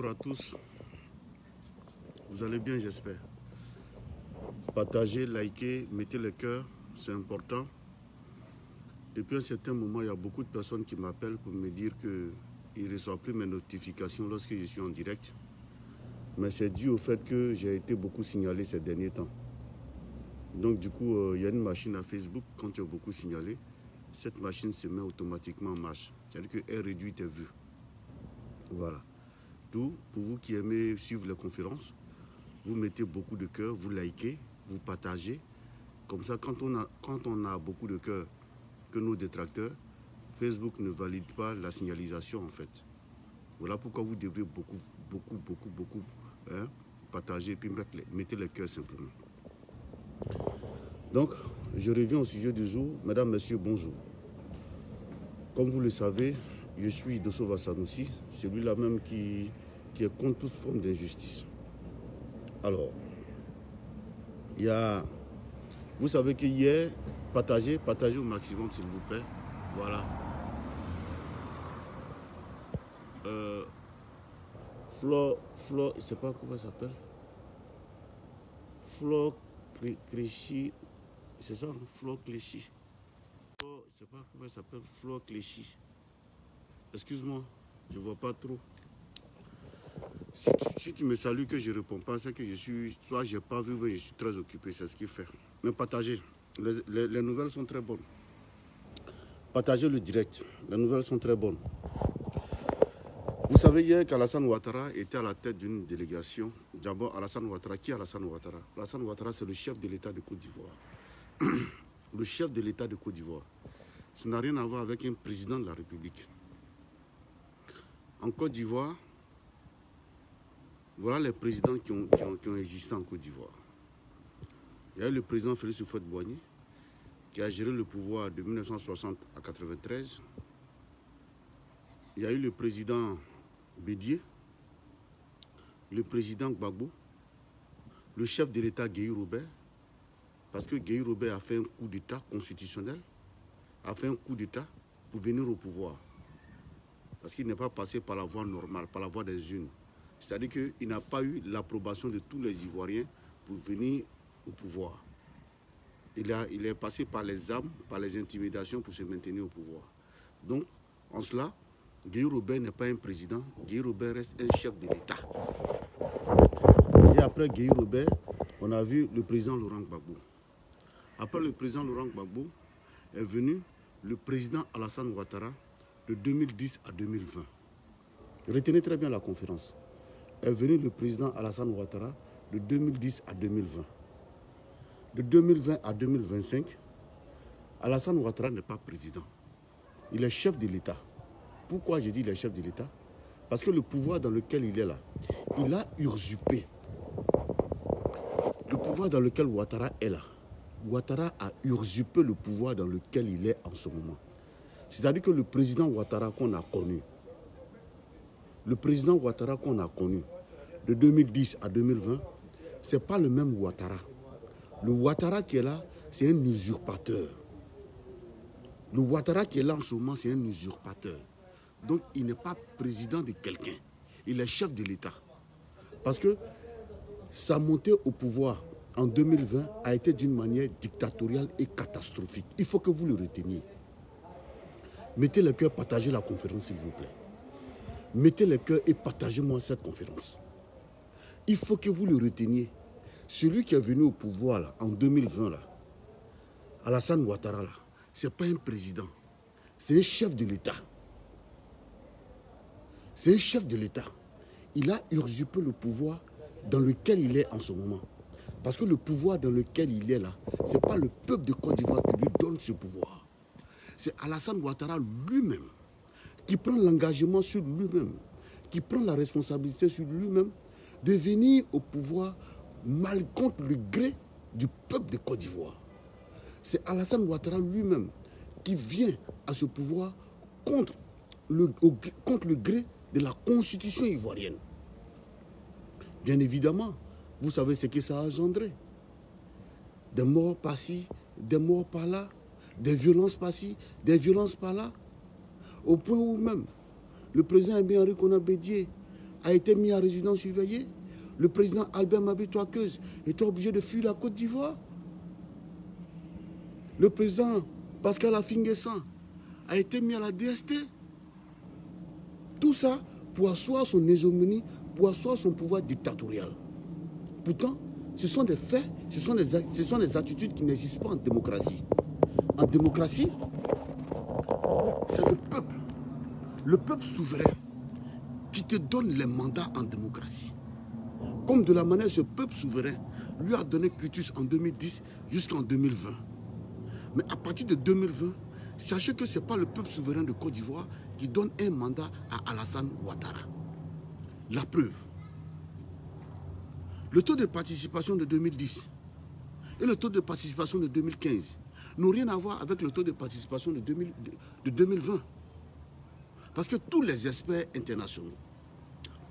à tous. Vous allez bien, j'espère. Partagez, likez, mettez le cœur, c'est important. Depuis un certain moment, il y a beaucoup de personnes qui m'appellent pour me dire qu'ils ne reçoivent plus mes notifications lorsque je suis en direct. Mais c'est dû au fait que j'ai été beaucoup signalé ces derniers temps. Donc du coup, euh, il y a une machine à Facebook, quand tu as beaucoup signalé, cette machine se met automatiquement en marche. C'est-à-dire qu'elle réduit tes vues. Voilà. Pour vous qui aimez suivre les conférences, vous mettez beaucoup de cœur, vous likez, vous partagez. Comme ça, quand on a, quand on a beaucoup de cœur que nos détracteurs, Facebook ne valide pas la signalisation en fait. Voilà pourquoi vous devrez beaucoup, beaucoup, beaucoup, beaucoup hein, partager et puis mettre les, mettez le cœur simplement. Donc, je reviens au sujet du jour. Mesdames, Messieurs, bonjour. Comme vous le savez, je suis Dosso Sanoussi, celui-là même qui, qui est contre toute forme d'injustice. Alors, il y a. Vous savez qu'hier, partagez, partagez au maximum, s'il vous plaît. Voilà. Euh, Flo, Flo, je ne sais pas comment ça s'appelle. Flo Clichy, c'est ça, Flo Clichy. je ne sais pas comment ça s'appelle, Flo Clichy. Excuse-moi, je ne vois pas trop. Si tu, me salues que je ne réponds pas, c'est que je suis, soit je n'ai pas vu, mais je suis très occupé, c'est ce qu'il fait. Mais partagez, les, nouvelles sont très bonnes. Partagez le direct, les nouvelles sont très bonnes. Vous savez hier qu'Alassane Ouattara était à la tête d'une délégation. D'abord, Alassane Ouattara, qui est Alassane Ouattara? Alassane Ouattara, c'est le chef de l'État de Côte d'Ivoire. le chef de l'État de Côte d'Ivoire. Ça n'a rien à voir avec un président de la République. En Côte d'Ivoire, voilà les présidents qui ont, existé en Côte d'Ivoire. Il y a eu le président Félix Houphouët-Boigny, qui a géré le pouvoir de 1960 à 1993. Il y a eu le président Bédier, le président Gbagbo, le chef de l'État Guy Robert, parce que Guy Robert a fait un coup d'État constitutionnel, a fait un coup d'État pour venir au pouvoir. Parce qu'il n'est pas passé par la voie normale, par la voie des unes. C'est-à-dire qu'il n'a pas eu l'approbation de tous les Ivoiriens pour venir au pouvoir. Il, a, il est passé par les armes, par les intimidations pour se maintenir au pouvoir. Donc, en cela, Guy Robert n'est pas un président, Guy Robert reste un chef de l'État. Et après Guy Robert, on a vu le président Laurent Gbagbo. Après le président Laurent Gbagbo est venu le président Alassane Ouattara de 2010 à 2020. Retenez très bien la conférence. Est venu le président Alassane Ouattara de 2010 à 2020. De 2020 à 2025, Alassane Ouattara n'est pas président. Il est chef de l'État. Pourquoi je dis il est chef de l'État? Parce que le pouvoir dans lequel il est là, il a usurpé. Le pouvoir dans lequel Ouattara est là, Ouattara a usurpé le pouvoir dans lequel il est en ce moment. C'est-à-dire que le président Ouattara qu'on a connu, le président Ouattara qu'on a connu de 2010 à 2020, ce n'est pas le même Ouattara. Le Ouattara qui est là, c'est un usurpateur. Le Ouattara qui est là en ce moment, c'est un usurpateur. Donc il n'est pas président de quelqu'un. Il est chef de l'État. Parce que sa montée au pouvoir en 2020 a été d'une manière dictatoriale et catastrophique. Il faut que vous le reteniez. Mettez le cœur, partagez la conférence, s'il vous plaît. Mettez le cœur et partagez-moi cette conférence. Il faut que vous le reteniez. Celui qui est venu au pouvoir là, en 2020, là, Alassane Ouattara, ce n'est pas un président. C'est un chef de l'État. C'est un chef de l'État. Il a usurpé le pouvoir dans lequel il est en ce moment. Parce que le pouvoir dans lequel il est là, ce n'est pas le peuple de Côte d'Ivoire qui lui donne ce pouvoir c'est Alassane Ouattara lui-même qui prend l'engagement sur lui-même, qui prend la responsabilité sur lui-même de venir au pouvoir mal contre le gré du peuple de Côte d'Ivoire. C'est Alassane Ouattara lui-même qui vient à ce pouvoir contre le, contre le gré de la constitution ivoirienne. Bien évidemment, vous savez ce que ça a engendré. Des morts par-ci, des morts par-là, des violences par-ci, des violences par-là, au point où même le président Henri Bédier a été mis en résidence surveillée. Le président Albert Touakeuse était obligé de fuir la Côte d'Ivoire. Le président Pascal Afinguessan a été mis à la DST. Tout ça pour asseoir son hégémonie, pour asseoir son pouvoir dictatorial. Pourtant, ce sont des faits, ce sont des attitudes qui n'existent pas en démocratie. En démocratie, c'est le peuple, le peuple souverain, qui te donne les mandats en démocratie. Comme de la manière ce peuple souverain lui a donné Cutus en 2010 jusqu'en 2020. Mais à partir de 2020, sachez que ce n'est pas le peuple souverain de Côte d'Ivoire qui donne un mandat à Alassane Ouattara. La preuve. Le taux de participation de 2010 et le taux de participation de 2015 n'ont rien à voir avec le taux de participation de, 2020. Parce que tous les experts internationaux,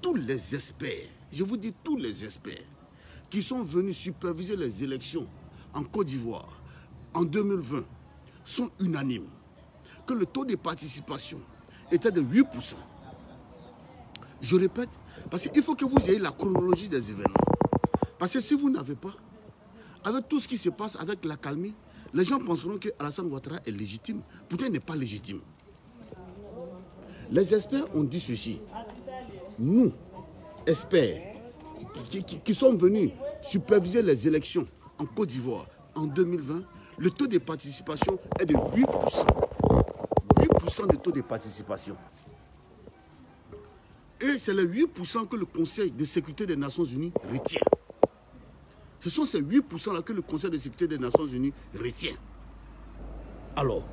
tous les experts, je vous dis tous les experts, qui sont venus superviser les élections en Côte d'Ivoire en 2020 sont unanimes que le taux de participation était de 8%. Je répète, parce qu'il faut que vous ayez la chronologie des événements. Parce que si vous n'avez pas, avec tout ce qui se passe avec la calmie, les gens penseront que Alassane Ouattara est légitime. Pourtant, il n'est pas légitime. Les experts ont dit ceci. Nous, experts, qui, sont venus superviser les élections en Côte d'Ivoire en 2020, le taux de participation est de 8%. 8% de taux de participation. Et c'est les 8% que le Conseil de sécurité des Nations Unies retient. Ce sont ces 8% là que le Conseil de sécurité des Nations Unies retient. Alors,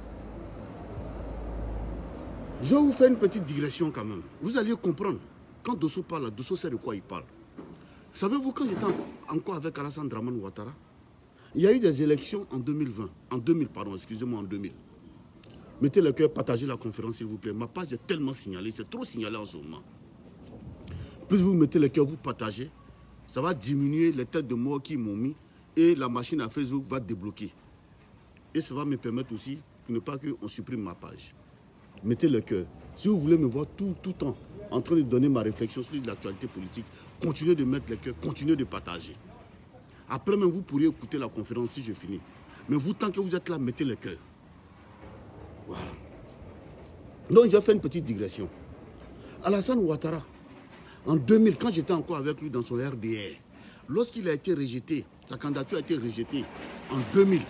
je vais vous faire une petite digression quand même. Vous allez comprendre. Quand Dosso parle, Dosso sait de quoi il parle. Savez-vous, quand j'étais encore avec Alassane Draman Ouattara, il y a eu des élections en 2020. En 2000, pardon, excusez-moi, en 2000. Mettez le cœur, partagez la conférence, s'il vous plaît. Ma page est tellement signalée, c'est trop signalé en ce moment. Plus vous mettez le cœur, vous partagez, ça va diminuer les têtes de mort qui m'ont mis et la machine à Facebook va débloquer. Et ça va me permettre aussi de ne pas qu'on supprime ma page. Mettez le cœur. Si vous voulez me voir tout le temps en train de donner ma réflexion sur l'actualité politique, continuez de mettre le cœur, continuez de partager. Après même, vous pourriez écouter la conférence si je finis. Mais vous, tant que vous êtes là, mettez le cœur. Voilà. Donc, j'ai fait une petite digression. Alassane Ouattara, en 2000, quand j'étais encore avec lui dans son RDR, lorsqu'il a été rejeté, sa candidature a été rejetée en 2000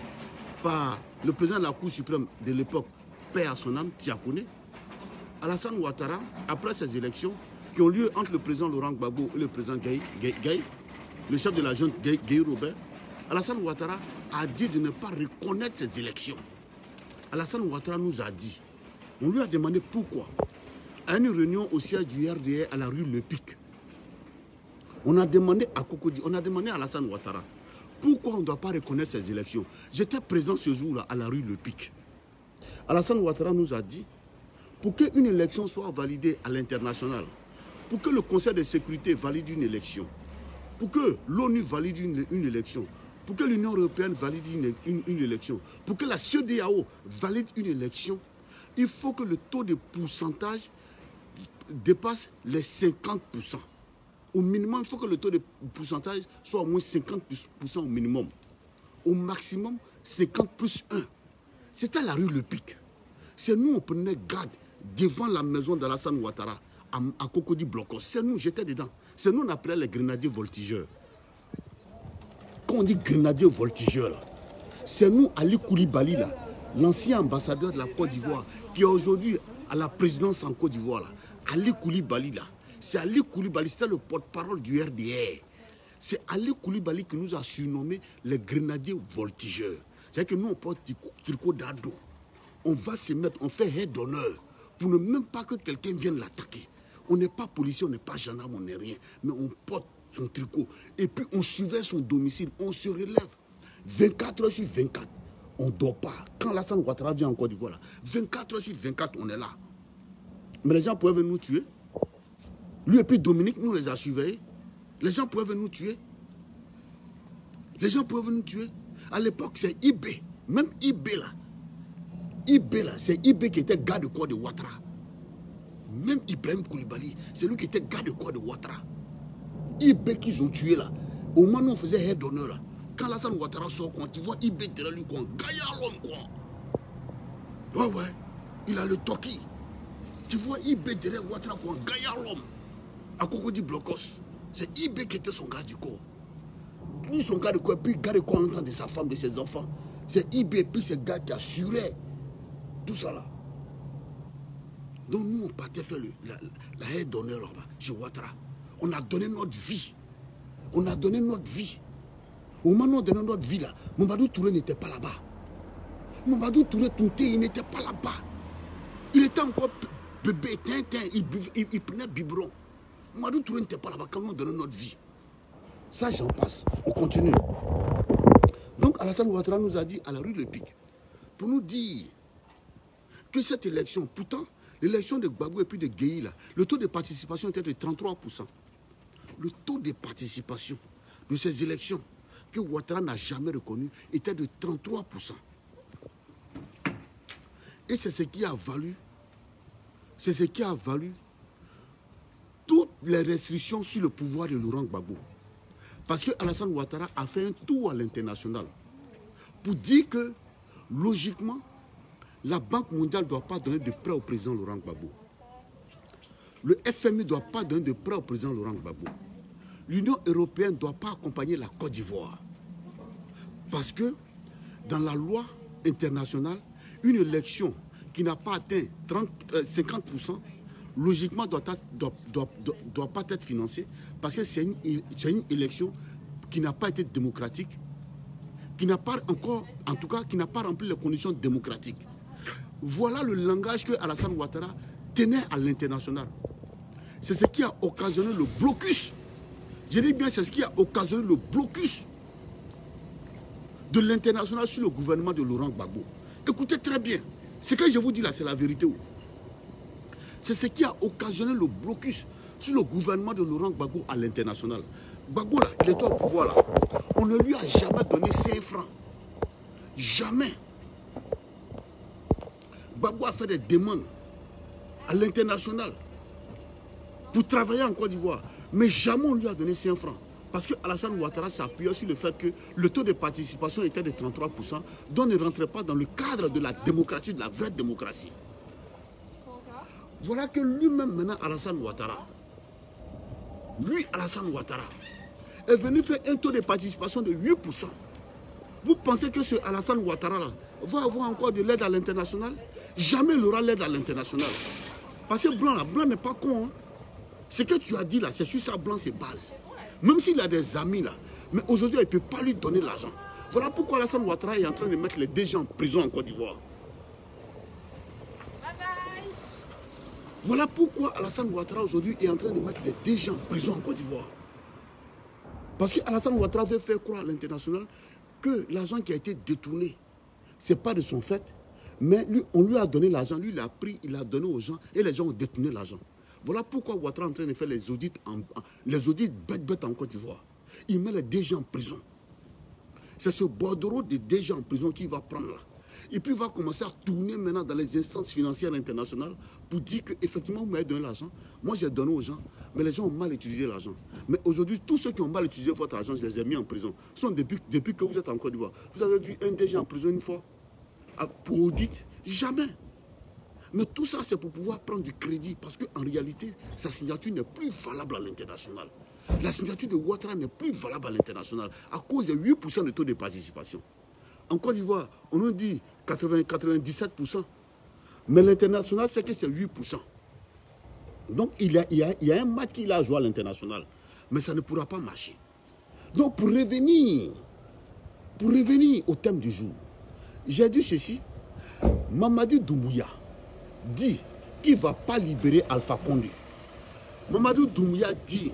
par le président de la Cour suprême de l'époque, Père à son Alassane Ouattara, après ces élections qui ont lieu entre le président Laurent Gbagbo et le président Gay, le chef de la junte Gay, Robert, Alassane Ouattara a dit de ne pas reconnaître ces élections. Alassane Ouattara nous a dit, on lui a demandé pourquoi à une réunion au siège du RDR à la rue Le Pic. On a demandé à Cocody, on a demandé à Alassane Ouattara, pourquoi on ne doit pas reconnaître ces élections? J'étais présent ce jour-là à la rue Le Pic. Alassane Ouattara nous a dit, pour qu'une élection soit validée à l'international, pour que le Conseil de sécurité valide une élection, pour que l'ONU valide une, élection, pour que l'Union européenne valide une, une, élection, pour que la CEDEAO valide une élection, il faut que le taux de pourcentage dépasse les 50%. Au minimum, il faut que le taux de pourcentage soit au moins 50% au minimum. Au maximum, 50 plus 1. C'était la rue Le Pic. C'est nous, on prenait garde devant la maison d'Alassane Ouattara, à, à Cocody Blocos. C'est nous, j'étais dedans. C'est nous, on appelait les grenadiers voltigeurs. Quand on dit grenadiers voltigeurs, c'est nous, Ali Koulibaly, l'ancien ambassadeur de la Côte d'Ivoire, qui aujourd'hui à la présidence en Côte d'Ivoire, Ali Koulibaly, là, c'est Ali Koulibaly, c'était le porte-parole du RDR. C'est Ali Koulibaly qui nous a surnommé les grenadiers voltigeurs. C'est-à-dire que nous, on porte du tricot d'ado. On va se mettre, on fait aide d'honneur pour ne même pas que quelqu'un vienne l'attaquer. On n'est pas policier, on n'est pas gendarme, on n'est rien. Mais on porte son tricot. Et puis on surveille son domicile, on se relève. 24 heures sur 24. On ne dort pas. Quand Alassane Ouattara vient en Côte d'Ivoire, 24 heures sur 24, on est là. Mais les gens pouvaient venir nous tuer. Lui et puis Dominique, nous les a surveillés. Les gens pouvaient venir nous tuer. Les gens pouvaient venir nous tuer. À l'époque, c'est IB. Même IB là. IB là, c'est IB qui était garde de corps de Ouattara. Même Ibrahim Koulibaly, c'est lui qui était garde corps de Ouattara. Ibé qu'ils ont tué là. Au moment où on faisait head d'honneur là. Quand Alassane Ouattara sort, quand tu vois Ibé derrière lui, quoi, gaillard l'homme, quoi. Ouais, ouais. Il a le toki. Tu vois Ibé derrière Ouattara, quoi, gaillard l'homme. À Cocody Blocos? C'est Ibé qui était son gars du corps. Lui, son gars de corps, puis garde corps en temps de sa femme, de ses enfants. C'est Ibé, puis ce gars qui assurait tout ça là. Donc nous, on partait faire le, la, la haie d'honneur là-bas, chez Ouattara. On a donné notre vie. On a donné notre vie. Au moment donné notre vie là, Mamadou Touré n'était pas là-bas. Mamadou Touré Tounté, il n'était pas là-bas. Il était encore bébé, tintin, il, prenait biberon. Mamadou Touré n'était pas là-bas quand on donné notre vie. Ça, j'en passe. On continue. Donc Alassane Ouattara nous a dit à la rue Le Pic, pour nous dire que cette élection, pourtant, l'élection de Gbagbo et puis de là, le taux de participation était de 33%. Le taux de participation de ces élections que Ouattara n'a jamais reconnu était de 33%. Et c'est ce qui a valu, c'est ce qui a valu toutes les restrictions sur le pouvoir de Laurent Gbagbo. Parce que Alassane Ouattara a fait un tour à l'international pour dire que, logiquement, la Banque mondiale ne doit pas donner de prêt au président Laurent Gbagbo. Le FMI ne doit pas donner de prêt au président Laurent Gbagbo. L'Union européenne ne doit pas accompagner la Côte d'Ivoire. Parce que dans la loi internationale, une élection qui n'a pas atteint 30, euh, 50%, logiquement ne doit, pas être financée parce que c'est une, une, élection qui n'a pas été démocratique, qui n'a pas encore, en tout cas, qui n'a pas rempli les conditions démocratiques. Voilà le langage que Alassane Ouattara tenait à l'international. C'est ce qui a occasionné le blocus. Je dis bien, c'est ce qui a occasionné le blocus de l'international sur le gouvernement de Laurent Gbagbo. Écoutez très bien. Ce que je vous dis là, c'est la vérité. C'est ce qui a occasionné le blocus sur le gouvernement de Laurent Gbagbo à l'international. Gbagbo, là, il était au pouvoir là. On ne lui a jamais donné 5 francs. Jamais. Gbagbo a fait des demandes à l'international pour travailler en Côte d'Ivoire. Mais jamais on lui a donné 5 francs. Parce que Alassane Ouattara s'appuyait sur le fait que le taux de participation était de 33%, donc ne rentrait pas dans le cadre de la démocratie, de la vraie démocratie. Voilà que lui-même maintenant, Alassane Ouattara, lui, Alassane Ouattara, est venu faire un taux de participation de 8%. Vous pensez que ce Alassane Ouattara là, va avoir encore de l'aide à l'international? Jamais il aura l'aide à l'international. Parce que Blanc là, Blanc n'est pas con. Hein? Ce que tu as dit là, c'est sur ça Blanc c'est base. Même s'il a des amis là, mais aujourd'hui il ne peut pas lui donner l'argent. Voilà pourquoi Alassane Ouattara est en train de mettre les deux gens en prison en Côte d'Ivoire. Voilà pourquoi Alassane Ouattara aujourd'hui est en train de mettre les deux gens en prison en Côte d'Ivoire. Parce qu'Alassane Ouattara veut faire croire à l'international que l'argent qui a été détourné, ce n'est pas de son fait, mais lui, on lui a donné l'argent, lui il a pris, il a donné aux gens et les gens ont détourné l'argent. Voilà pourquoi Ouattara est en train de faire les audits, en, les audits bêtes bêtes en Côte d'Ivoire. Il met les DG en prison. C'est ce bordereau de DG en prison qu'il va prendre là. Et puis il va commencer à tourner maintenant dans les instances financières internationales pour dire qu'effectivement, vous m'avez donné l'argent. Moi, j'ai donné aux gens, mais les gens ont mal utilisé l'argent. Mais aujourd'hui, tous ceux qui ont mal utilisé votre argent, je les ai mis en prison. Ce sont depuis, depuis que vous êtes en Côte d'Ivoire. Vous avez vu un DG en prison une fois? Pour audit? Jamais. Mais tout ça, c'est pour pouvoir prendre du crédit. Parce qu'en réalité, sa signature n'est plus valable à l'international. La signature de Ouattara n'est plus valable à l'international à cause de 8% de taux de participation. En Côte d'Ivoire, on nous dit 80, 97%. Mais l'international, c'est que c'est 8%. Donc, il y a un match qu'il a joué à l'international. Mais ça ne pourra pas marcher. Donc, pour revenir, pour revenir au thème du jour, j'ai dit ceci. Mamadi Doumbouya dit qu'il ne va pas libérer Alpha Condé. Mamadou Doumbouya dit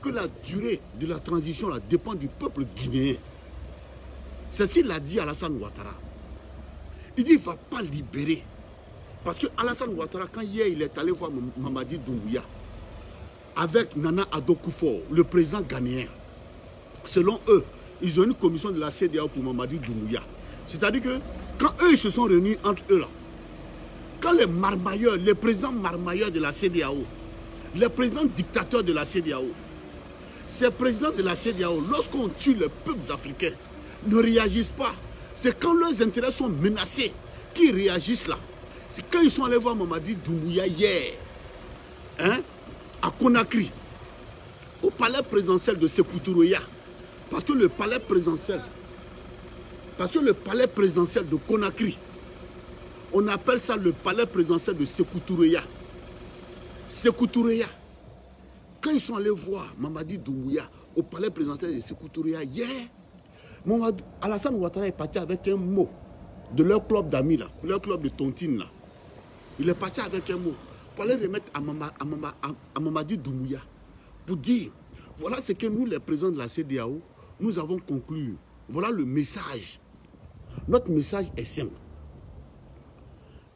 que la durée de la transition dépend du peuple guinéen. C'est ce qu'il a dit à Alassane Ouattara. Il dit qu'il ne va pas libérer. Parce que Alassane Ouattara, quand hier il est allé voir Mamadi Doumbouya, avec Nana Adokoufor, le président ghanéen, selon eux, ils ont une commission de la CDAO pour Mamadi Doumbouya. C'est-à-dire que quand eux ils se sont réunis entre eux là, Quand les marmailleurs, les présidents marmailleurs de la CDAO, les présidents dictateurs de la CDAO, ces présidents de la CDAO, lorsqu'on tue les peuples africains, ne réagissent pas. C'est quand leurs intérêts sont menacés qu'ils réagissent là. C'est quand ils sont allés voir Mamadi Doumbouya hier, hein, à Conakry, au palais présidentiel de Sekouturoya. Parce que le palais présidentiel, parce que le palais présidentiel de Conakry, on appelle ça le palais présidentiel de Sekouturoya. Sekouturoya. Quand ils sont allés voir Mamadi Doumbouya au palais présidentiel de Sekouturoya hier, Alassane Ouattara est parti avec un mot de leur club d'amis là, leur club de tontine. Il est parti avec un mot pour aller remettre à, Mamadi Doumbouya pour dire voilà ce que nous, les présidents de la CDAO, nous avons conclu. Voilà le message. Notre message est simple.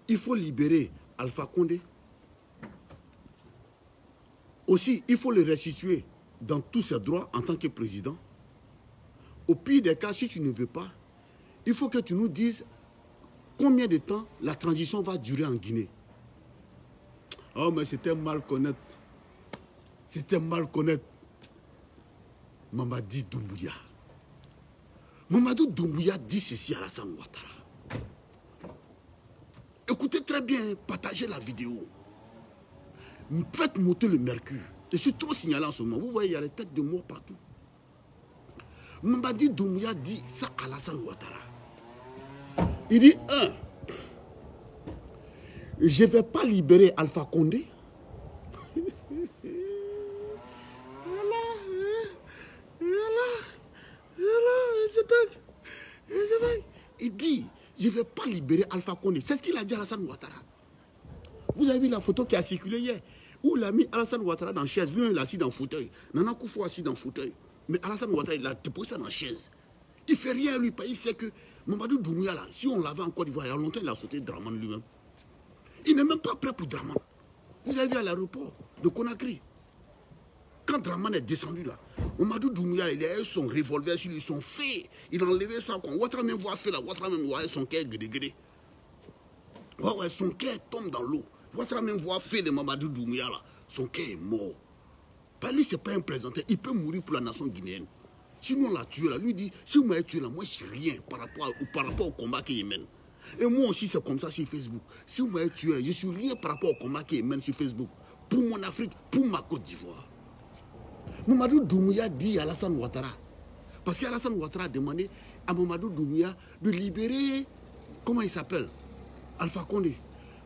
Il faut libérer Alpha Condé. Aussi, il faut le restituer dans tous ses droits en tant que président. Au pire des cas, si tu ne veux pas, il faut que tu nous dises combien de temps la transition va durer en Guinée. Oh, mais c'était mal connaître. C'était mal connaître. Mamadi Doumbouya. Mamadou Doumbouya dit ceci à Alassane Ouattara. Écoutez très bien, partagez la vidéo. Faites monter le mercure. Je suis trop signalé en ce moment. Vous voyez, il y a les têtes de mort partout. Mamadi Doumbouya dit ça à Alassane Ouattara. Il dit, un, je ne vais pas libérer Alpha Condé. Il dit, je pas libérer Alpha Condé. C'est ce qu'il a dit à Alassane Ouattara. Vous avez vu la photo qui a circulé hier Où il a mis Alassane Ouattara dans chaise. Lui, il a assis dans fauteuil. Nana Koufou assis dans fauteuil. Mais Alassane Ouattara, il a déposé ça dans chaise. Il fait rien, lui. Il sait que Mamadou Doumbouya, là, si on l'avait en Côte d'Ivoire, il y a longtemps, il a sauté Draman lui-même. Il n'est même pas prêt pour Draman. Vous avez vu à l'aéroport de Conakry. Quand Draman est descendu là, Mamadou Doumbouya, il a son revolver sur lui, son fait. Il a enlevé ça. Quand Ouattara même voit fait là, Ouattara même voit son cœur grégré. Ouais, son cœur tombe dans l'eau. Ouattara même voit fait de Mamadou Doumbouya là, son cœur est mort. Pas lui, ce n'est pas un présenté. Il peut mourir pour la nation guinéenne. Si nous on l'a tué là, lui dit, si vous m'avez tué là, moi je suis rien par rapport, par rapport au combat qu'il mène. Et moi aussi c'est comme ça sur Facebook. Si vous m'avez tué là, je suis rien par rapport au combat qu'il mène sur Facebook. Pour mon Afrique, pour ma Côte d'Ivoire. Mamadou Doumbouya dit à Alassane Ouattara. Parce qu'Alassane Ouattara a demandé à Mamadou Doumbouya de libérer, comment il s'appelle Alpha Condé.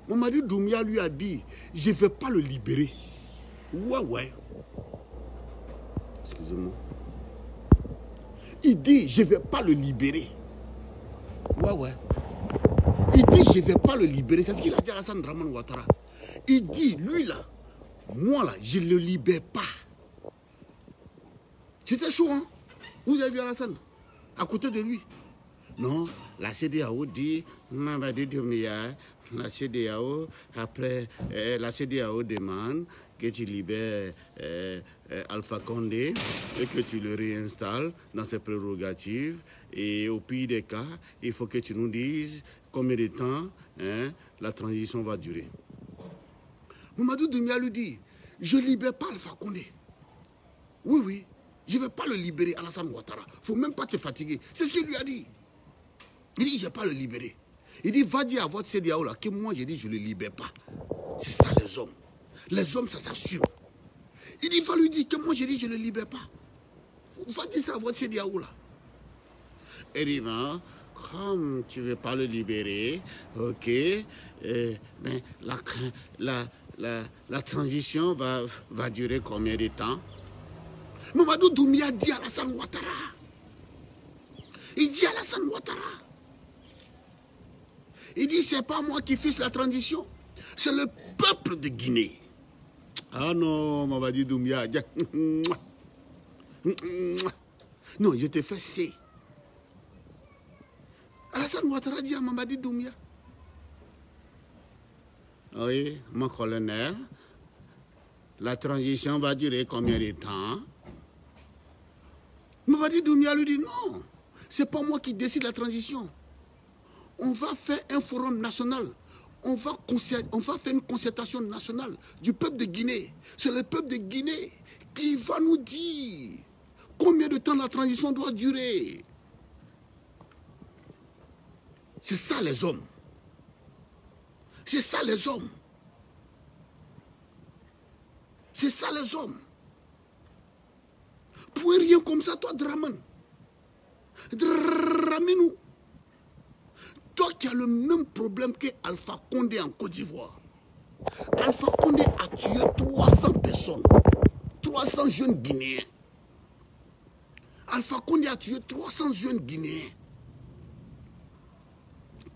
Mamadou Doumbouya lui a dit, je ne vais pas le libérer. Ouais, ouais. Excusez-moi. Il dit, je ne vais pas le libérer. Ouais, ouais. Il dit, je ne vais pas le libérer. C'est ce qu'il a dit à Alassane Draman Ouattara. Il dit, lui là, moi là, je ne le libère pas. C'était chaud, hein Vous avez vu Alassane À côté de lui. Non, la CDAO dit, la CDAO, après, euh, la CDAO demande que tu libères euh, euh, Alpha Condé et que tu le réinstalles dans ses prérogatives. Et au pire des cas, il faut que tu nous dises combien de temps hein, la transition va durer. Mamadou Doumia lui dit, je libère pas Alpha Condé. Oui, oui, je ne vais pas le libérer, Alassane Ouattara. Il ne faut même pas te fatiguer. C'est ce qu'il lui a dit. Il dit, je ne vais pas le libérer. Il dit, va dire à votre CDAO que moi, j'ai dit, je ne le libère pas. C'est ça les hommes. Les hommes, ça s'assume. Il dit, va lui dire que moi, j'ai dit, je ne le libère pas. Va dire ça à votre CDAO là. Va, comme tu ne veux pas le libérer, ok, euh, ben, la, la, la, la, transition va, va durer combien de temps? Mamadou Doumia dit à Alassane Ouattara. Il dit Alassane Ouattara. Il dit, c'est pas moi qui fixe la transition. C'est le peuple de Guinée. Ah non, Mamadi Doumbia. Non, je te fais C. Alassane Ouattara dit à Mamadi Doumbia. Oui, mon colonel, la transition va durer combien de temps? Mamadi Doumbia lui dit non, c'est pas moi qui décide la transition. On va faire un forum national on va, on va faire une concertation nationale du peuple de Guinée. C'est le peuple de Guinée qui va nous dire combien de temps la transition doit durer. C'est ça les hommes. C'est ça les hommes. C'est ça les hommes. Rien comme ça, toi, Draman. Draminou. Toi qui as le même problème que Alpha Condé en Côte d'Ivoire. Alpha Condé a tué 300 personnes. 300 jeunes Guinéens. Alpha Condé a tué 300 jeunes Guinéens.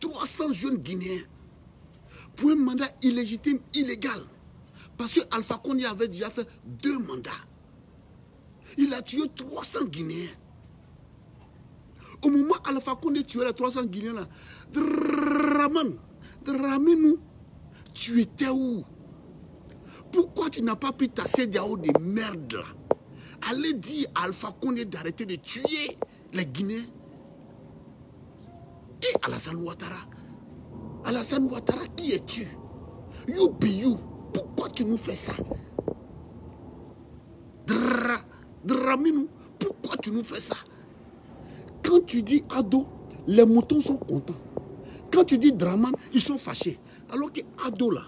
300 jeunes Guinéens. Pour un mandat illégitime, illégal. Parce que Alpha Condé avait déjà fait deux mandats. Il a tué 300 Guinéens. Au moment où Alpha Condé tuait les 300 Guinéens, là, Draman, tu étais où? Pourquoi tu n'as pas pris ta CDAO de merde là? Allez dire à Alpha Condé d'arrêter de tuer les Guinéens. Et Alassane Ouattara. Alassane Ouattara, qui es-tu? You be you. Pourquoi tu nous fais ça? Draminou, pourquoi tu nous fais ça? Quand tu dis Ado, les moutons sont contents. Quand tu dis Draman, ils sont fâchés. Alors que Ado là,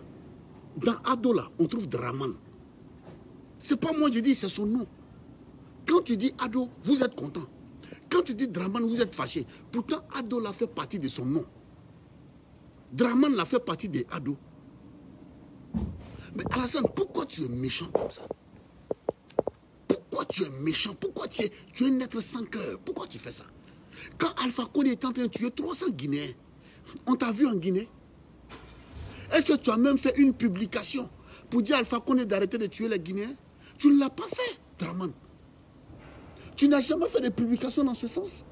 dans Ado là, on trouve Draman. C'est pas moi je dis, c'est son nom. Quand tu dis Ado, vous êtes content. Quand tu dis Draman, vous êtes fâché. Pourtant, Ado l'a fait partie de son nom. Draman l'a fait partie de Ado. Mais Alassane, pourquoi tu es méchant comme ça? Tu es méchant? Pourquoi tu es, tu es un être sans cœur? Pourquoi tu fais ça? Quand Alpha Condé est en train de tuer 300 Guinéens, on t'a vu en Guinée. Est-ce que tu as même fait une publication pour dire à Alpha Condé d'arrêter de tuer les Guinéens? Tu ne l'as pas fait, Draman. Tu n'as jamais fait de publication dans ce sens?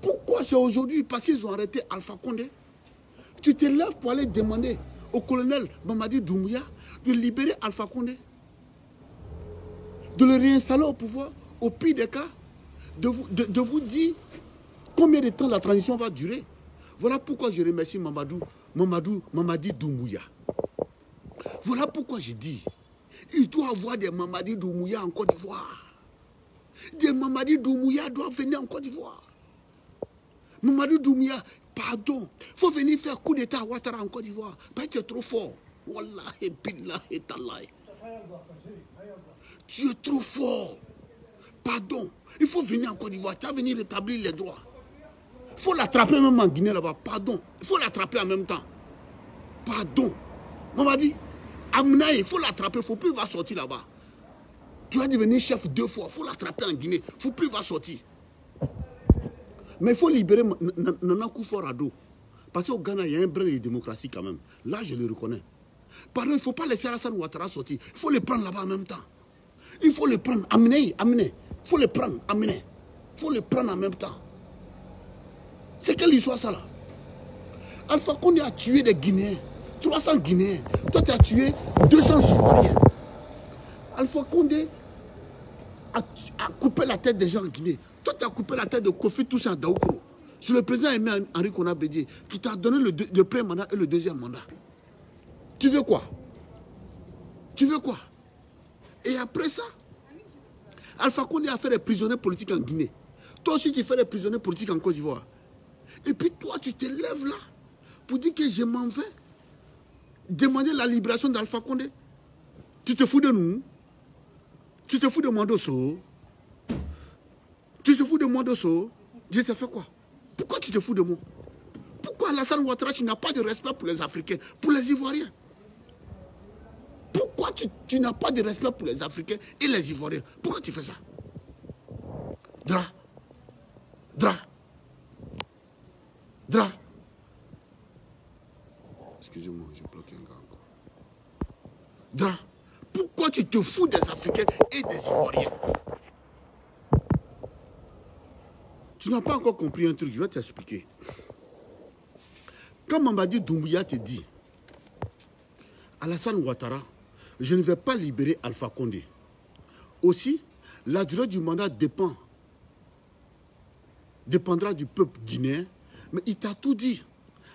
Pourquoi c'est aujourd'hui parce qu'ils ont arrêté Alpha Condé? Tu te lèves pour aller demander au colonel Mamadi Doumbouya de libérer Alpha Condé, de le réinstaller au pouvoir, au pire des cas, de vous, de, vous dire combien de temps la transition va durer. Voilà pourquoi je remercie Mamadou, Mamadou, Mamadi Doumbouya. Voilà pourquoi je dis, il doit y avoir des Mamadi Doumbouya en Côte d'Ivoire. Des Mamadi Doumbouya doivent venir en Côte d'Ivoire. Mamadou Doumbouya, pardon, il faut venir faire coup d'état à Ouattara en Côte d'Ivoire. Parce que tu es trop fort. Wallahi, billahi, tallahi. Tu es trop fort. Pardon, il faut venir en Côte d'Ivoire. Tu vas venir rétablir les droits. Il faut l'attraper même en Guinée là-bas. Pardon. Il faut l'attraper en même temps. Pardon. On m'a dit, il faut l'attraper. Il ne faut plus va sortir là-bas. Tu vas devenir chef deux fois. Il faut l'attraper en Guinée. Il ne faut plus va sortir. Mais il faut libérer Nana Kouforado. Parce qu'au Ghana, il y a un brin de démocratie quand même. Là, je le reconnais. Pardon, il ne faut pas laisser Alassane Ouattara sortir. Il faut le prendre là-bas en même temps. Il faut le prendre, amener, amener. Il faut le prendre, amener. Il faut le prendre en même temps. C'est quelle histoire ça là? Alpha Condé a tué des Guinéens, 300 Guinéens. Toi, tu as tué 200 Ivoiriens. Alpha Condé a, coupé la tête des gens en Guinée. Toi, tu as coupé la tête de Kofi Toussaint Daoukro. C'est le président Aimé Henri Konabédié qui t'a donné le premier mandat et le deuxième mandat. Tu veux quoi? Tu veux quoi? Et après ça, Alpha Condé a fait des prisonniers politiques en Guinée. Toi aussi, tu fais des prisonniers politiques en Côte d'Ivoire. Et puis toi, tu te lèves là pour dire que je m'en vais demander la libération d'Alpha Condé. Tu te fous de nous Tu te fous de Mandoso Tu te fous de Mandoso Je te fais quoi? Pourquoi tu te fous de moi? Pourquoi Alassane Ouattara, tu n'as pas de respect pour les Africains, pour les Ivoiriens? Pourquoi tu, tu n'as pas de respect pour les Africains et les Ivoiriens? Pourquoi tu fais ça? Dra Dra Dra. Excusez-moi, j'ai bloqué un gars encore. Dra. Pourquoi tu te fous des Africains et des Ivoiriens? Tu n'as pas encore compris un truc, je vais t'expliquer. Quand Mamadi Doumbouya te dit, Alassane Ouattara, je ne vais pas libérer Alpha Condé. Aussi, la durée du mandat dépend, dépendra du peuple guinéen mais il t'a tout dit.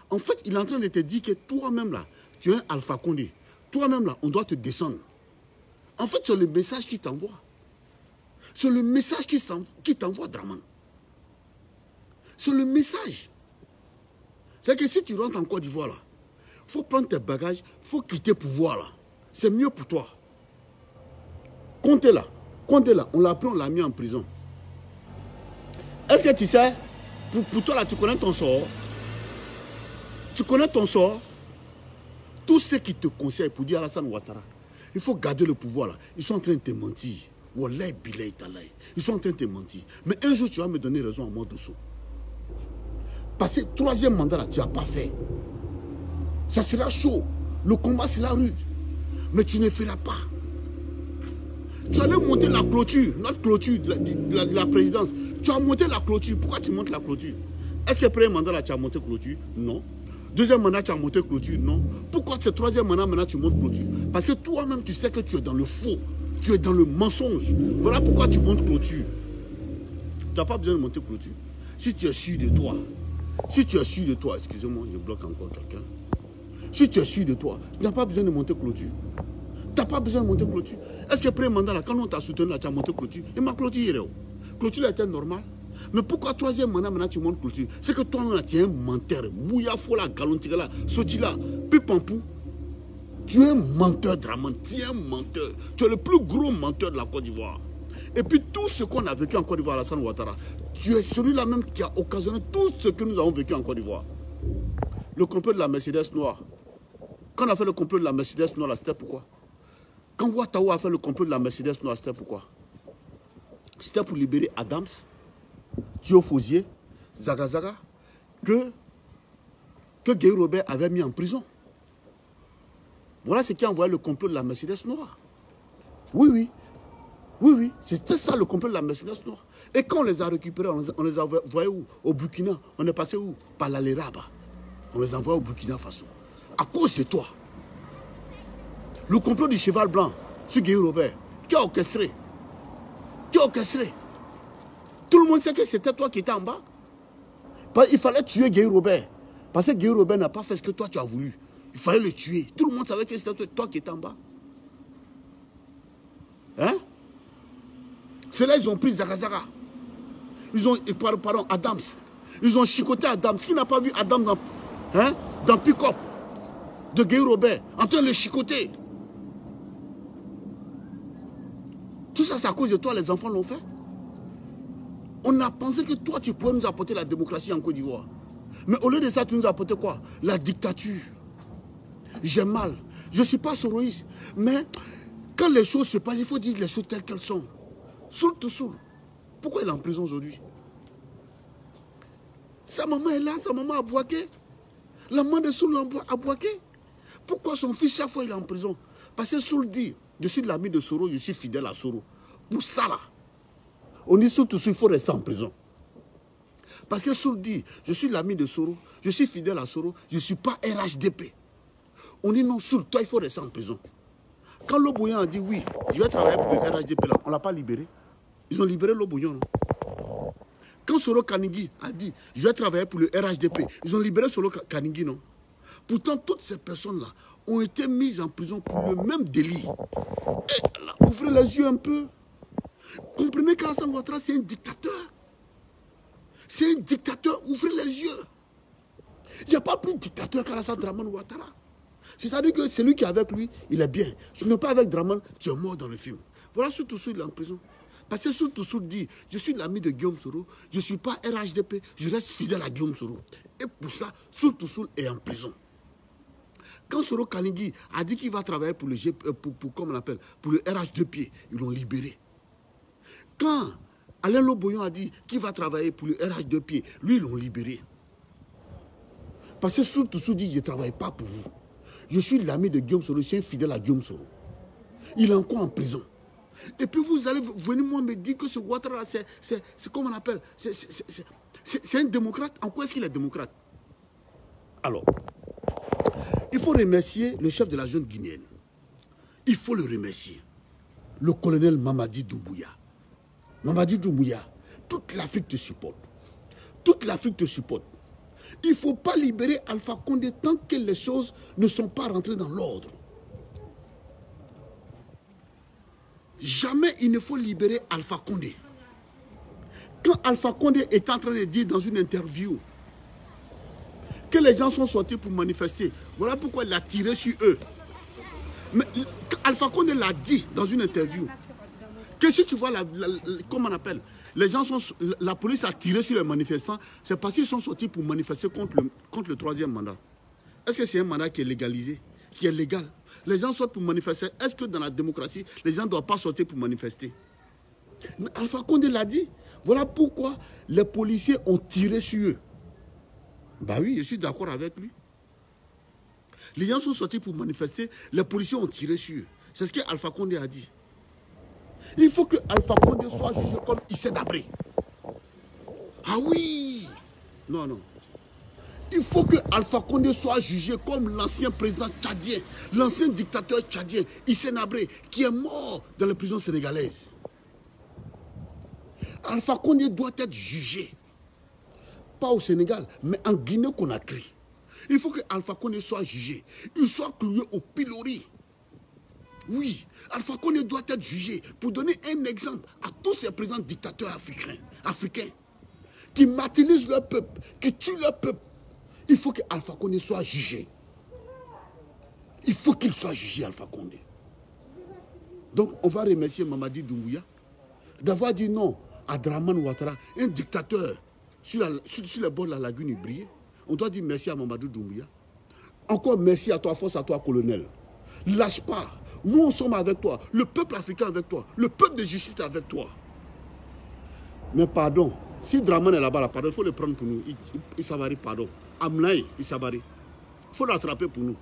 En fait, il est en train de te dire que toi-même là, tu es un Alpha Condé. Toi-même là, on doit te descendre. En fait, c'est le message qui t'envoie. C'est le message qui t'envoie, Draman. C'est le message. C'est que si tu rentres en Côte d'Ivoire là, il faut prendre tes bagages, il faut quitter le pouvoir là. C'est mieux pour toi. Comptez là. Comptez là. On l'a pris, on l'a mis en prison. Est-ce que tu sais, pour, toi là, tu connais ton sort? Tu connais ton sort? Tous ceux qui te conseillent pour dire Alassane Ouattara, il faut garder le pouvoir là. Ils sont en train de te mentir. Ils sont en train de te mentir. Mais un jour, tu vas me donner raison en mode de saut. Parce que troisième mandat là, tu n'as pas fait. Ça sera chaud. Le combat sera rude. Mais tu ne feras pas. Tu allais monter la clôture, notre clôture de la, présidence. Tu as monté la clôture. Pourquoi tu montes la clôture? Est-ce que le premier mandat là, tu as monté clôture? Non. Deuxième mandat, tu as monté clôture? Non. Pourquoi ce troisième mandat, maintenant, tu montes clôture? Parce que toi-même, tu sais que tu es dans le faux. Tu es dans le mensonge. Voilà pourquoi tu montes clôture. Tu n'as pas besoin de monter clôture. Si tu es sûr de toi, si tu es sûr de toi, excusez-moi, je bloque encore quelqu'un. Si tu es sûr de toi, tu n'as pas besoin de monter clôture. Tu n'as pas besoin de monter clôture. Est-ce que après mandat, là, quand on t'a soutenu, là, tu as monté clôture? Et ma clôture, clôture était normale. Mais pourquoi troisième mandat, maintenant tu montes clôture? C'est que toi, tu es un menteur. Bouya, fola, galontiga, sotila, pipampou. Tu es un menteur, Draman. Tu es un menteur. Tu es le plus gros menteur de la Côte d'Ivoire. Et puis tout ce qu'on a vécu en Côte d'Ivoire, Alassane Ouattara, tu es celui-là même qui a occasionné tout ce que nous avons vécu en Côte d'Ivoire. Le complot de la Mercedes noire. Quand on a fait le complot de la Mercedes noire, c'était pourquoi? Quand Ouattara a fait le complot de la Mercedes noire, c'était pourquoi? C'était pour libérer Adams, Thio Fosier, Zagazaga, que, que Robert avait mis en prison. Voilà ce qui a envoyé le complot de la Mercedes noire. Oui, oui. Oui, oui. C'était ça le complot de la Mercedes noire. Et quand on les a récupérés, on les a envoyés où? Au Burkina. On est passé où? Par la Léraba. On les a envoyés au Burkina Faso. À cause de toi. Le complot du cheval blanc sur Guy Robert, qui a orchestré Qui a orchestré Tout le monde sait que c'était toi qui étais en bas. Il fallait tuer Guy Robert. Parce que Guy Robert n'a pas fait ce que toi tu as voulu. Il fallait le tuer. Tout le monde savait que c'était toi qui étais en bas. Hein? C'est là ils ont pris Zagazaga. Ils ont, pardon, Adams. Ils ont chicoté Adams. Qui n'a pas vu Adams dans, hein, dans Pick-up? De Guy Robert en train de le chicoter Tout ça, c'est à cause de toi, les enfants l'ont fait. On a pensé que toi, tu pouvais nous apporter la démocratie en Côte d'Ivoire. Mais au lieu de ça, tu nous as apporté quoi? La dictature. J'ai mal. Je ne suis pas soroïste. Mais quand les choses se passent, il faut dire les choses telles qu'elles sont. Soul tout soul. Pourquoi il est en prison aujourd'hui? Sa maman est là, sa maman a boiqué. La maman de Soul a boiqué. Pourquoi son fils, chaque fois, il est en prison Parce que Soul dit je suis l'ami de Soro, je suis fidèle à Soro. Pour ça, là, on dit surtout qu'il faut rester en prison. Parce que Soro dit, je suis l'ami de Soro, je suis fidèle à Soro, je ne suis pas RHDP. On dit non, Soul, toi, il faut rester en prison. Quand Loboyan a dit oui, je vais travailler pour le RHDP, là, on ne l'a pas libéré. Ils ont libéré Loboyan, non? Quand Soro Kanigi a dit, je vais travailler pour le RHDP, ils ont libéré Soro Kanigi, non? Pourtant, toutes ces personnes-là ont été mises en prison pour le même délit. Et ouvrez les yeux un peu. Comprenez qu'Alassane Ouattara, c'est un dictateur. C'est un dictateur, ouvrez les yeux. Il n'y a pas plus de dictateur qu'Alassane Draman Ouattara. C'est-à-dire que celui qui est avec lui, il est bien. Tu n'es pas avec Draman, tu es mort dans le film. Voilà surtout il est en prison. Parce que surtout dit, je suis l'ami de Guillaume Soro, je ne suis pas RHDP, je reste fidèle à Guillaume Soro. Et pour ça, surtout est en prison. Quand Soro Kanigi a dit qu'il va travailler pour le, euh, pour, on appelle, pour le RH de pied, ils l'ont libéré. Quand Alain Loboyon a dit qu'il va travailler pour le RH de pied, lui, ils l'ont libéré. Parce que surtout dit, je ne travaille pas pour vous. Je suis l'ami de Guillaume Soro, je suis fidèle à Guillaume Soro. Il est encore en prison. Et puis vous allez venir moi me dire que ce Ouattara, c'est comme on appelle, c'est un démocrate. En quoi est-ce qu'il est démocrate? Alors, il faut remercier le chef de la jeune guinéenne. Il faut le remercier. Le colonel Mamadi Doumbouya. Mamadi Doumbouya, toute l'Afrique te supporte. Toute l'Afrique te supporte. Il ne faut pas libérer Alpha Condé tant que les choses ne sont pas rentrées dans l'ordre. Jamais il ne faut libérer Alpha Condé. Quand Alpha Condé est en train de dire dans une interview que les gens sont sortis pour manifester, voilà pourquoi il a tiré sur eux. Mais Alpha Condé l'a dit dans une interview que si tu vois, la, comment on appelle, les gens sont, la police a tiré sur les manifestants, c'est parce qu'ils sont sortis pour manifester contre le, contre le troisième mandat. Est-ce que c'est un mandat qui est légalisé, qui est légal? Les gens sortent pour manifester. Est-ce que dans la démocratie, les gens ne doivent pas sortir pour manifester? Mais Alpha Condé l'a dit. Voilà pourquoi les policiers ont tiré sur eux. Bah oui, je suis d'accord avec lui. Les gens sont sortis pour manifester, les policiers ont tiré sur eux. C'est ce que Alpha Condé a dit. Il faut que Alpha Condé soit jugé comme Issé. Ah oui Non, non. Il faut que Alpha Condé soit jugé comme l'ancien président tchadien, l'ancien dictateur tchadien, Issé Nabré, qui est mort dans les prisons sénégalaises. Alpha Condé doit être jugé. Pas au Sénégal, mais en Guinée-Conakry. Il faut que Alpha Condé soit jugé. Il soit cloué au pilori. Oui, Alpha Condé doit être jugé pour donner un exemple à tous ces présidents dictateurs africains, africains qui martyrisent leur peuple, qui tuent leur peuple. Il faut que Alpha Condé soit jugé. Il faut qu'il soit jugé, Alpha Condé. Donc, on va remercier Mamadi Doumbouya d'avoir dit non à Draman Ouattara, un dictateur sur, la, le bord de la lagune Ibrié. On doit dire merci à Mamadou Doumbouya. Encore merci à toi, force à toi, colonel. Lâche pas. Nous, on sommes avec toi. Le peuple africain avec toi. Le peuple de justice avec toi. Mais pardon. Si Draman est là-bas, pardon, il faut le prendre pour nous. Il, il, pardon. Amnaï, il Il faut l'attraper pour nous.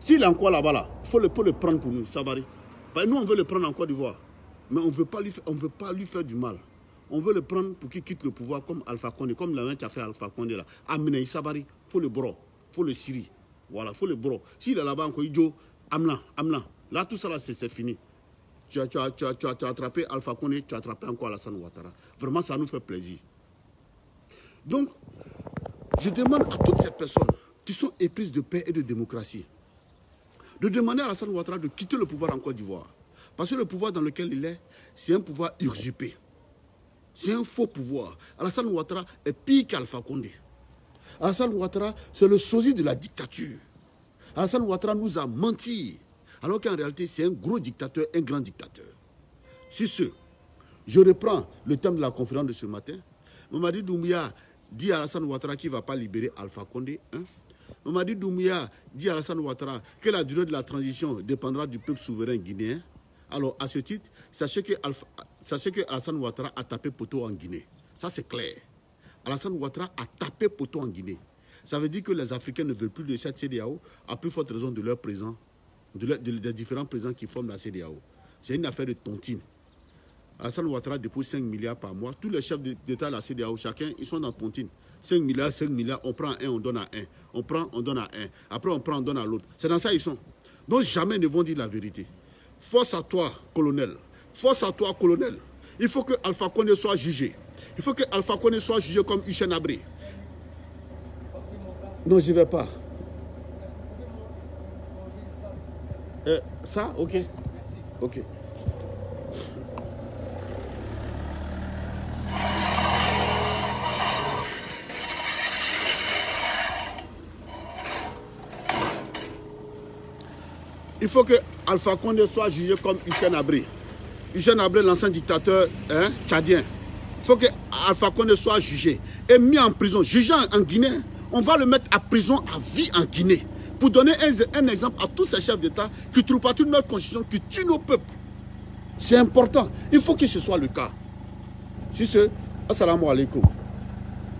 S'il est encore là-bas, là, il faut le, le prendre pour nous, Sabari. Ben, nous, on veut le prendre en Côte d'Ivoire. Mais on ne veut pas lui faire du mal. On veut le prendre pour qu'il quitte le pouvoir comme Alpha Condé, comme la main a fait Alpha Condé là. Amnaï, Sabari, faut le bro. Faut le Syrie. Voilà, il faut le bro. S'il est là-bas encore, dit, Amna, Amna. Là, tout ça, là, c'est fini. Tu as, tu, as, tu, as, tu as, attrapé Alpha Condé, tu as attrapé encore Alassane Ouattara. Vraiment, ça nous fait plaisir. Donc, je demande à toutes ces personnes qui sont éprises de paix et de démocratie de demander à Alassane Ouattara de quitter le pouvoir en Côte d'Ivoire. Parce que le pouvoir dans lequel il est, c'est un pouvoir usurpé. C'est un faux pouvoir. Alassane Ouattara est pire qu'Alpha Condé. Alassane Ouattara, c'est le sosie de la dictature. Alassane Ouattara nous a menti. Alors qu'en réalité, c'est un gros dictateur, un grand dictateur. Si ce, je reprends le thème de la conférence de ce matin. Mamadi Doumbia dit à Alassane Ouattara qu'il ne va pas libérer Alpha Condé. Hein? Mamadi Doumbia dit à Alassane Ouattara que la durée de la transition dépendra du peuple souverain guinéen. Alors, à ce titre, sachez que, sachez que Alassane Ouattara a tapé poteau en Guinée. Ça, c'est clair. Alassane Ouattara a tapé poteau en Guinée. Ça veut dire que les Africains ne veulent plus de cette CDAO, à plus forte raison de leur présent, de des différents présidents qui forment la CDAO. C'est une affaire de tontine. Alassane Ouattara dépose 5 milliards par mois. Tous les chefs d'État de la CDAO, chacun, ils sont dans tontine. 5 milliards, 5 milliards, on prend un, on donne à un. On prend, on donne à un. Après, on prend, on donne à l'autre. C'est dans ça ils sont. Donc, jamais ne vont dire la vérité. Force à toi, colonel. Force à toi, colonel. Il faut que Alpha Condé soit jugé. Il faut que Alpha Condé soit jugé comme Hussein Abré. Non, je ne vais pas. Euh, ça, ok. Ok. Il faut que Alpha Condé soit jugé comme Hussein Abré. Hussein Abré, l'ancien dictateur hein, tchadien. Il faut que Alpha soit jugé et mis en prison. Jugé en Guinée, on va le mettre à prison à vie en Guinée. Pour donner un, exemple à tous ces chefs d'État qui toute notre constitution, qui tuent nos peuples. C'est important. Il faut que ce soit le cas. Si ce, assalamu alaikum.